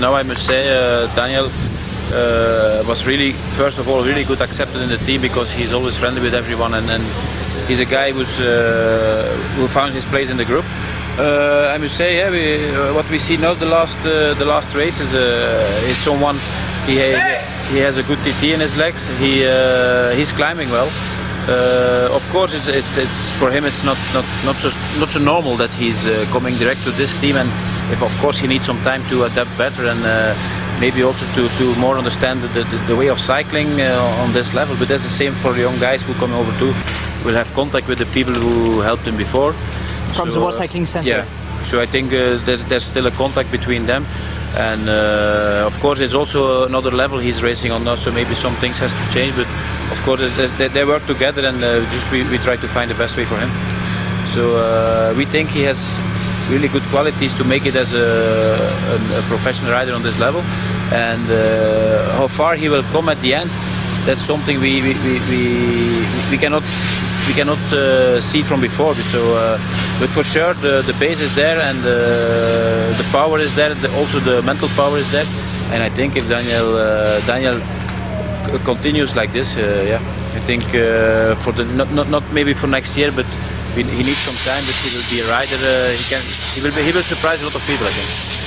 Now I must say uh, Daniel uh, was really, first of all, really good accepted in the team because he's always friendly with everyone and, and he's a guy who's, uh, who found his place in the group. Uh, I must say, yeah, we, uh, what we see now the last uh, the last race is, is someone he he has a good TT in his legs. He he's climbing well. Of course, it's, it's, it's for him. It's not not not so not so normal that he's coming direct to this team, and if of course he needs some time to adapt better and uh, maybe also to, to more understand the, the, the way of cycling uh, on this level. But that's the same for young guys who come over too. We'll have contact with the people who helped him before. From the World Cycling Center. Yeah. So I think uh, there's, there's still a contact between them. And uh, of course, it's also another level he's racing on now, so maybe some things has to change. But of course, they, they work together, and uh, just we, we try to find the best way for him. So uh, we think he has really good qualities to make it as a, a, professional rider on this level. And uh, how far he will come at the end, that's something we we, we, we, cannot we cannot uh, see from before. So, uh, but for sure the, the base is there and uh, the power is there. The, also the mental power is there. And I think if Daniel uh, Daniel continues like this, uh, yeah, I think uh, for the not, not not maybe for next year, but he needs some time. But he will be a rider. Uh, he can he will be, he will surprise a lot of people. I think.